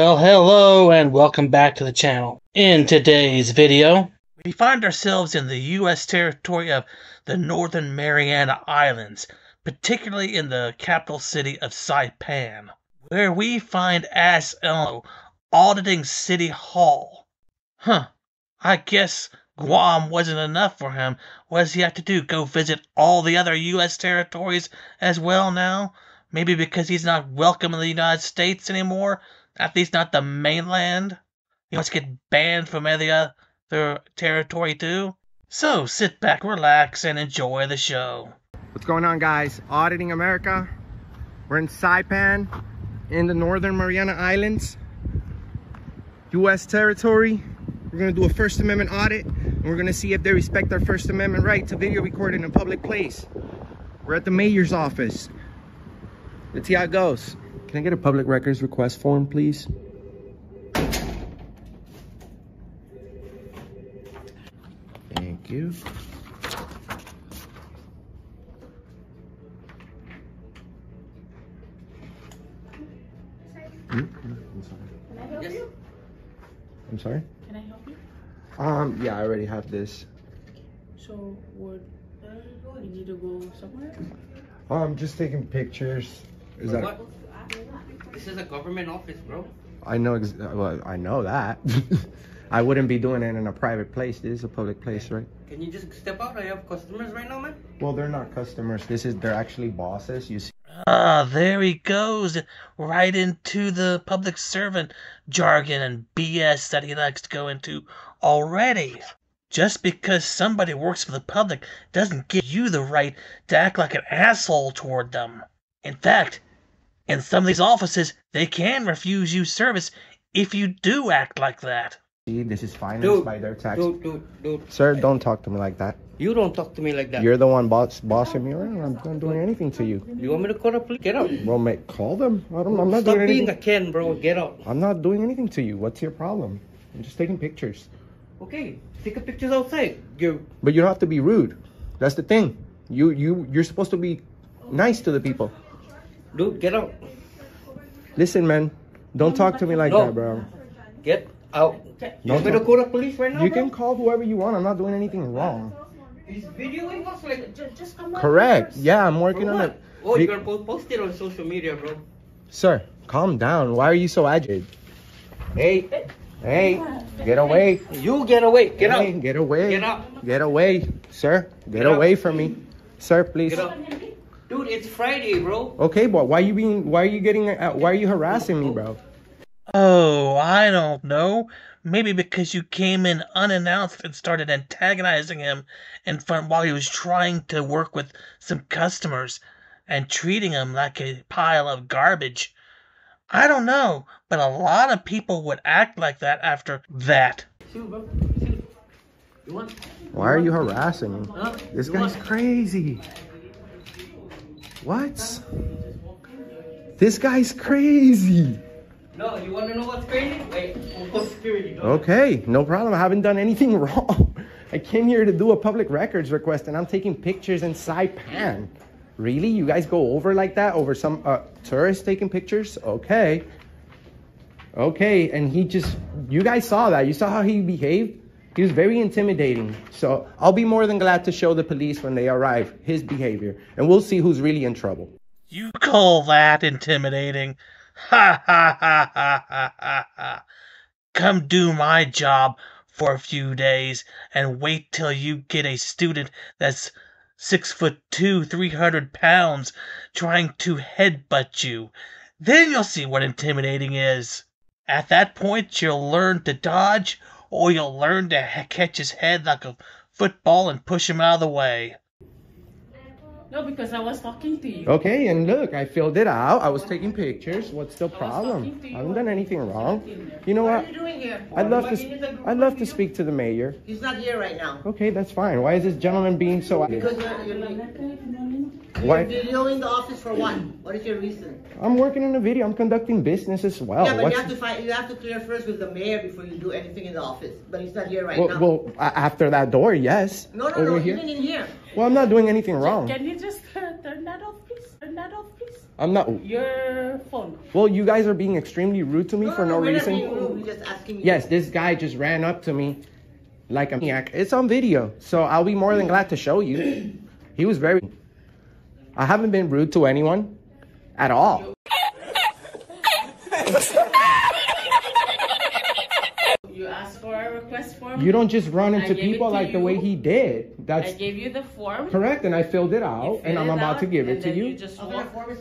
Well, hello and welcome back to the channel. In today's video, we find ourselves in the U.S. territory of the Northern Mariana Islands, particularly in the capital city of Saipan, where we find Asselmo auditing City Hall. Huh, I guess Guam wasn't enough for him. What does he have to do? Go visit all the other U.S. territories as well now? Maybe because he's not welcome in the United States anymore? At least not the mainland. He must get banned from every other territory too. So sit back, relax, and enjoy the show. What's going on guys? Auditing America. We're in Saipan in the Northern Mariana Islands. US territory. We're gonna do a First Amendment audit and we're gonna see if they respect our First Amendment right to video record in a public place. We're at the mayor's office. Let's see how it goes. Can I get a public records request form, please? Thank you. Hmm? I'm sorry. Can I help you? I'm sorry? Can I help you? Um, yeah, I already have this. So, would uh, you need to go somewhere? I'm um, just taking pictures. Is that? What? This is a government office, bro. I know. Ex- well, I know that. I wouldn't be doing it in a private place. This is a public place, right? Can you just step out? I have customers right now, man. Well, they're not customers. This is they're actually bosses. You see. Ah, there he goes, right into the public servant jargon and BS that he likes to go into already. Just because somebody works for the public doesn't give you the right to act like an asshole toward them. In fact, in some of these offices, they can refuse you service if you do act like that. See, this is financed Dude, by their tax. Dude, dude, dude. Sir, don't talk to me like that. You don't talk to me like that. You're the one boss bossing me around. I'm not doing anything to you. You want me to call the police? Get out. Well, mate, call them. I don't. I'm not Stop doing being a Ken, bro. Get out. I'm not doing anything to you. What's your problem? I'm just taking pictures. Okay, take a pictures outside. You. But you don't have to be rude. That's the thing. You you you're supposed to be nice to the people. Dude, get out. Listen, man. Don't talk to me like No. that, bro. Get out. You want me to talk- call the police right now? You bro? can call whoever you want. I'm not doing anything wrong. He's videoing us like. Just, just come out Correct. first. Yeah, I'm working on it. Oh, you're gonna post, post it on social media, bro. Sir, calm down. Why are you so agitated? Hey, hey, get away. You get away. Get Hey, out. Get away. Get out. Get away, sir. Get, Get away from me, sir. Please. Get out. Dude, it's Friday, bro. Okay, but why you being? Why are you getting? Uh, why are you harassing me, bro? Oh, I don't know. Maybe because you came in unannounced and started antagonizing him in front while he was trying to work with some customers and treating him like a pile of garbage. I don't know, but a lot of people would act like that after that. Shoot, bro. Shoot. Why are you harassing me? Huh? This guy's crazy. What? This guy's crazy. No, you want to know what's crazy? Wait, we'll security. Okay, no problem. I haven't done anything wrong. I came here to do a public records request and I'm taking pictures in Saipan. Really? You guys go over like that? Over some uh, tourist taking pictures? Okay. Okay, and he just, you guys saw that. You saw how he behaved? He was very intimidating. So I'll be more than glad to show the police when they arrive his behavior. And we'll see who's really in trouble. You call that intimidating? Ha ha ha ha ha ha. Come do my job for a few days and wait till you get a student that's six foot two, three hundred pounds trying to headbutt you. Then you'll see what intimidating is. At that point, you'll learn to dodge, or you'll learn to catch his head like a football and push him out of the way. No, because I was talking to you. Okay, and look, I filled it out. I was taking pictures. What's the problem? to I haven't done anything wrong. You know what? What are you doing here? I'd love to. What, you need a Sp- group I'd love to speak to the mayor. He's not here right now. Okay, that's fine. Why is this gentleman being so? Because you're, you're, you're Why? videoing the office for what? What is your reason? I'm working in a video. I'm conducting business as well. yeah, but What's- you have to find, you have to clear first with the mayor before you do anything in the office. But he's not here right well, now. well, after that door, yes. no, no, Over no, here. even in here. Well, I'm not doing anything wrong. Can you just uh, turn that off, please? Turn that off, please. I'm not. Your phone. Well, you guys are being extremely rude to me for no we're not reason. being rude, We're just asking you. Yes, this guy just ran up to me like a maniac. It's on video, so I'll be more than glad to show you. He was very. I haven't been rude to anyone at all. You asked for a request form. You don't just run into people to like the way he did. I That's gave you the form. correct, and I filled it out, You and I'm it about to give it to you. You just What walk, form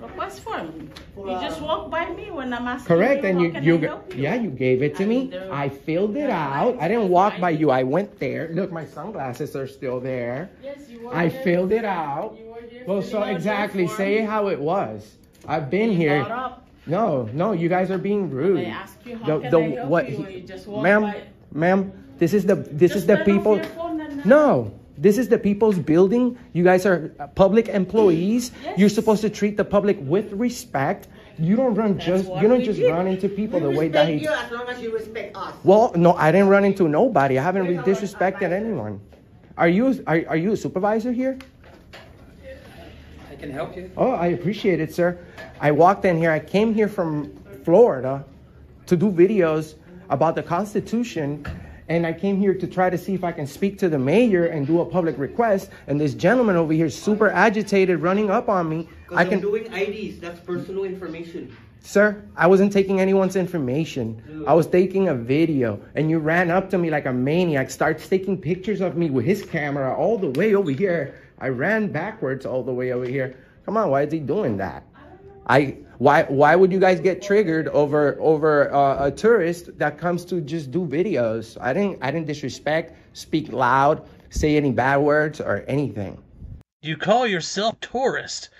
request form. For, You uh, just walk by me when I'm asking Correct, you, and how you can you I help you? yeah you gave it to I me. mean, there- I filled it out. I didn't walk by you. I went there. Look, my sunglasses are still there. Yes, you were I there. filled it out. You were there Well, so exactly, say how it was. I've been You here. Got up. No, no, you guys are being rude. I asked you, how can I help what you? he- you just walk ma'am, by. ma'am, this is the this Just is the people. your phone and, No, this is the people's building. You guys are uh, public employees. Yes. You're supposed to treat the public with respect. You don't run That's just you don't just did. run into people We the way that respect he. you as long as you respect us. Well, no, I didn't run into nobody. I haven't You're really disrespected anyone. Are you are, are you a supervisor here? Can help you. Oh, I appreciate it, sir. I walked in here. I came here from Florida to do videos about the Constitution, and I came here to try to see if I can speak to the mayor and do a public request. And this gentleman over here, super agitated, running up on me. I can, I'm doing IDs, that's personal information. sir. I wasn't taking anyone's information. I was taking a video, and you ran up to me like a maniac, starts taking pictures of me with his camera all the way over here. I ran backwards all the way over here. Come on, why is he doing that? I why why would you guys get triggered over over uh, a tourist that comes to just do videos? I didn't I didn't disrespect, speak loud, say any bad words or anything. You call yourself tourist,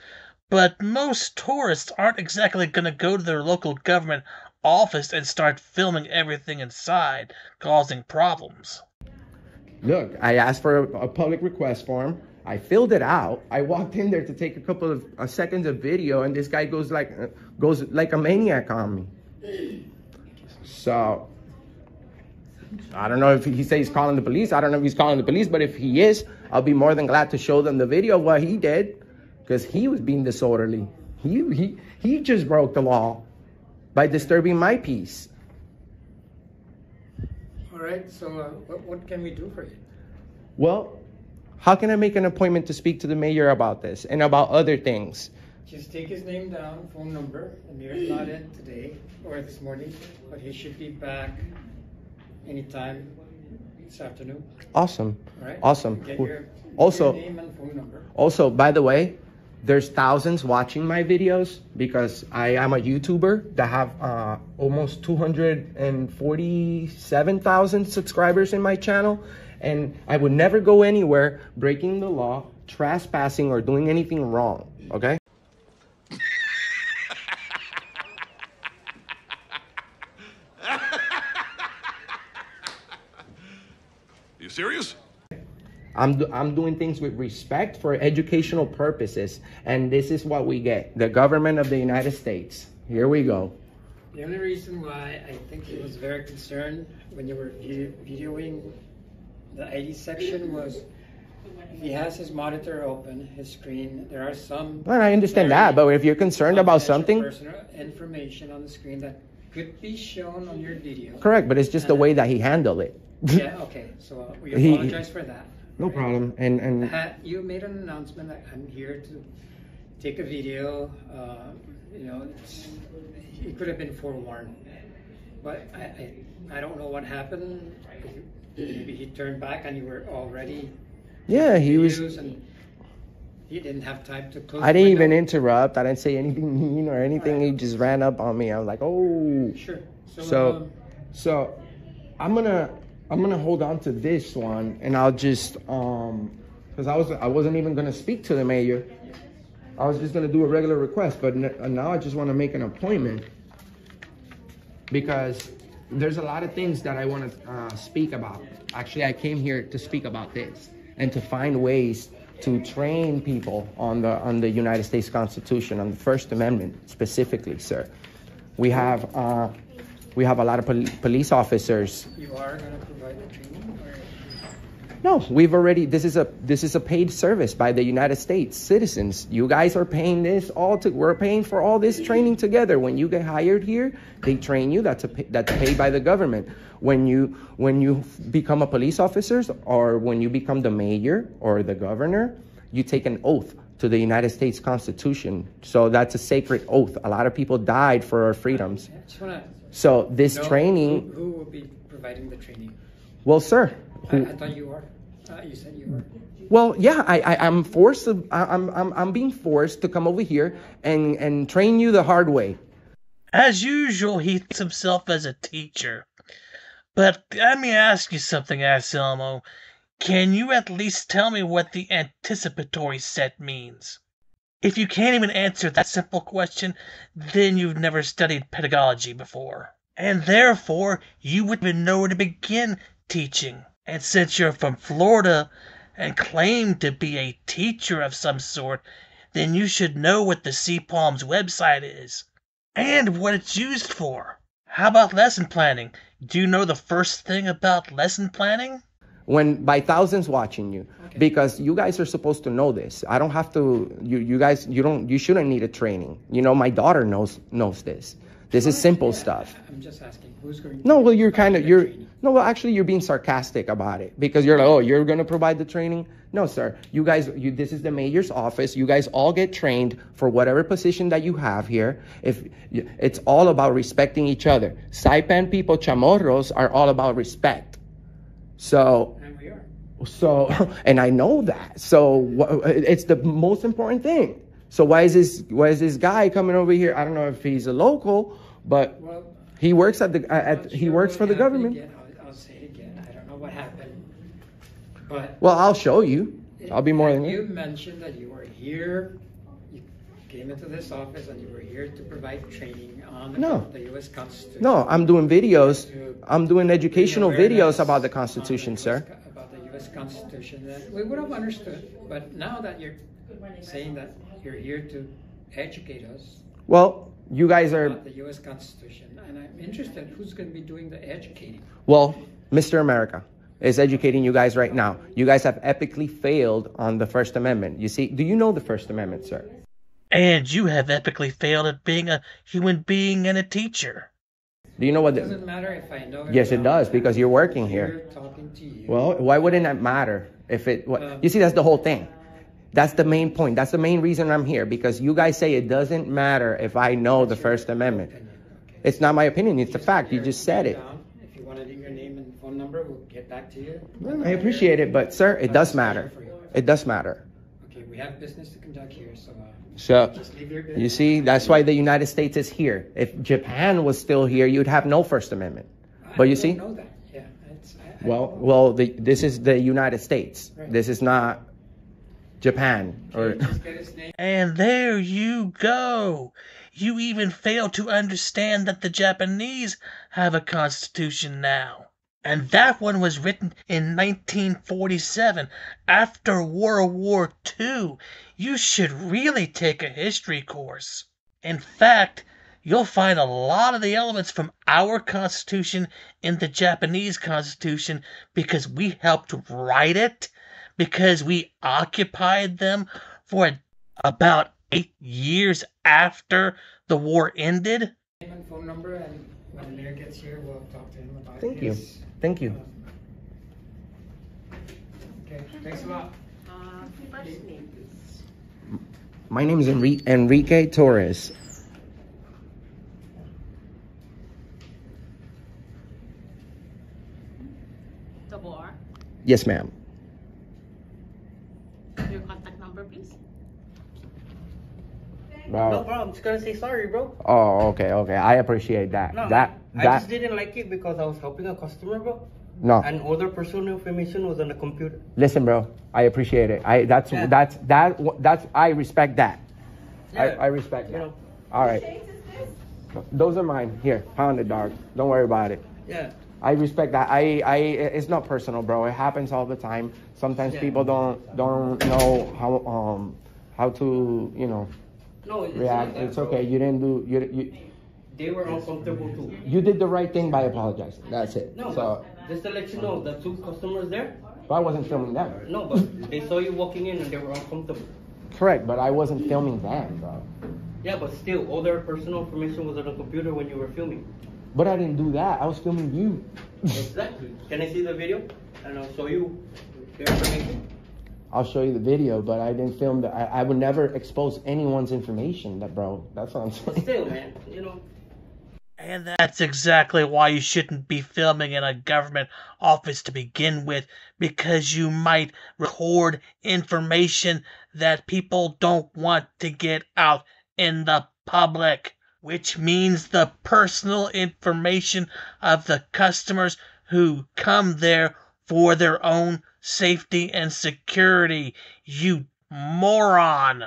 but most tourists aren't exactly going to go to their local government office and start filming everything inside, causing problems. Look, I asked for a, a public request form. I filled it out. I walked in there to take a couple of uh, seconds of video, and this guy goes like uh, goes like a maniac on me. So I don't know if he says he's calling the police. I don't know if he's calling the police, but if he is, I'll be more than glad to show them the video of what he did, because he was being disorderly. He he he just broke the law by disturbing my peace. All right, so uh, what, what can we do for you? Well, how can I make an appointment to speak to the mayor about this and about other things? Just take his name down, phone number. Mayor's not in today or this morning, but he should be back anytime this afternoon. Awesome. Right? Awesome. Your, Also- your name and phone number. Also, by the way, there's thousands watching my videos because I am a YouTuber that have uh, almost 247,000 subscribers in my channel. And I would never go anywhere breaking the law, trespassing, or doing anything wrong. Okay? You serious? I'm, do- I'm doing things with respect for educational purposes. And this is what we get the government of the United States. Here we go. The only reason why I think he was very concerned when you were vi- videoing the ID section was he has his monitor open, his screen. There are some. Well, I understand that, but if you're concerned about something, Personal information on the screen that could be shown on your video. correct, but it's just the way that he handled it. Yeah, okay, so uh, we He- apologize for that. No problem. And and Ha- You made an announcement that I'm here to take a video, uh, you know, it could have been forewarned. But I, I, I don't know what happened. Maybe he turned back and you were already yeah, he was. he didn't have time to close. I didn't even window. interrupt. I didn't say anything mean or anything. He just ran up on me. I was like, oh. Sure. So, So, um, so I'm gonna I'm gonna hold on to this one, and I'll just um, because I was I wasn't even gonna speak to the mayor. I was just gonna do a regular request, but n- now I just want to make an appointment because there's a lot of things that I want to uh, speak about. Actually, I came here to speak about this and to find ways to train people on the on the United States Constitution, on the First Amendment specifically, sir. We have uh, we have a lot of pol- police officers. you are going to provide the training or? No, we've already. This is a this is a paid service by the United States citizens. You guys are paying this all. To, we're paying for all this training together. When you get hired here, they train you. That's a that's paid by the government. When you when you become a police officer or when you become the mayor or the governor, you take an oath to the United States Constitution. So that's a sacred oath. A lot of people died for our freedoms. I just wanna So this know training, Who, who will be providing the training? well, sir. I, I thought you were. Uh, you said you were. Well, yeah, I, I I'm forced to. I, I'm I'm I'm being forced to come over here and and train you the hard way. As usual, he thinks himself as a teacher. But let me ask you something, Anselmo. Can you at least tell me what the anticipatory set means? If you can't even answer that simple question, then you've never studied pedagogy before. And therefore, you wouldn't even know where to begin teaching. And since you're from Florida and claim to be a teacher of some sort, then you should know what the CPALMS website is and what it's used for. How about lesson planning? Do you know the first thing about lesson planning? When by thousands watching you, because you guys are supposed to know this. I don't have to. You you guys you don't you shouldn't need a training. You know my daughter knows knows this. This is simple stuff. I'm just asking who's going. to No, well, you're kind of you're no, well, actually, you're being sarcastic about it because you're like, oh, you're gonna provide the training. No, sir. You guys, you this is the mayor's office. You guys all get trained for whatever position that you have here. If it's all about respecting each other, Saipan people, chamorros, are all about respect. So And we are. so, and I know that. So it's the most important thing. So why is this? Why is this guy coming over here? I don't know if he's a local, but Well, he works at the at, not he works for the government. Again. I'll, I'll say it again. I don't know what happened, but Well, I'll show you. I'll be more than you mentioned that you were here. You came into this office and you were here to provide training on the, No. the U.S. Constitution. No, I'm doing videos. I'm doing educational videos about the Constitution, the US sir. About the U.S. Constitution, that we would have understood. But now that you're saying that you're here to educate us Well, you guys are. about the U.S. Constitution, and I'm interested who's going to be doing the educating. Well, Mr. America is educating you guys right now. You guys have epically failed on the First Amendment. You see, do you know the First Amendment, sir? And you have epically failed at being a human being and a teacher. Do you know what? It doesn't matter if I know. Yes, it does, because you're working here. talking to you. Well, why wouldn't that matter if it? What, Um, you see, that's the whole thing. That's the main point. That's the main reason I'm here because you guys say it doesn't matter if I know the First Amendment. It's not my opinion. It's a fact. You just said it. If you want to leave your name and phone number, we'll get back to you. I appreciate it, but sir, it does matter. It does matter. Okay, we have business to conduct here, so uh, So, just leave your. you see, that's why the United States is here. If Japan was still here, you'd have no First Amendment. But you see, don't know that. Yeah, it's, I, I well, well, the, this is the United States. Right. This is not Japan or. Okay, just get his name. And there you go. You even fail to understand that the Japanese have a constitution now. And that one was written in 1947 after World War II. You should really take a history course. In fact, you'll find a lot of the elements from our Constitution in the Japanese Constitution because we helped write it, because we occupied them for about eight years after the war ended. Phone number, and when the mayor gets here, we'll talk to him about Thank you. Thank you. Okay, thanks a lot. Uh, first name. My name is Enri- Enrique Torres. Double R. Yes, ma'am. Your contact number, please. No, Wow. bro, I'm just gonna say sorry, bro. Oh, okay, okay. I appreciate that. No, that I that just didn't like it because I was helping a customer, bro. no. And all their personal information was on the computer. Listen, bro. I appreciate it. I that's Yeah. that's that that's I respect that. Yeah. I, I respect You that. know. All right. Those are mine. Here, pound it, dog. Don't worry about it. Yeah. I respect that. I, I, it's not personal, bro. It happens all the time. Sometimes Yeah. people don't, don't know how, um, how to, you know, No, it's react. that, It's bro. okay. You didn't do, you, you, They were uncomfortable too. you did the right thing by apologizing. That's it. No, So, Just to let you know, the two customers there, But I wasn't filming them. no, but they saw you walking in and they were uncomfortable. Correct, but I wasn't filming them, bro. Yeah, but still, all their personal information was on the computer when you were filming. But I didn't do that. I was filming you. Exactly. Can I see the video? And I'll show you their information. I'll show you the video, but I didn't film that. I, I would never expose anyone's information, that bro. That's what I'm saying. Still, man, you know. And that's exactly why you shouldn't be filming in a government office to begin with, because you might record information that people don't want to get out in the public, which means the personal information of the customers who come there for their own safety and security. You moron!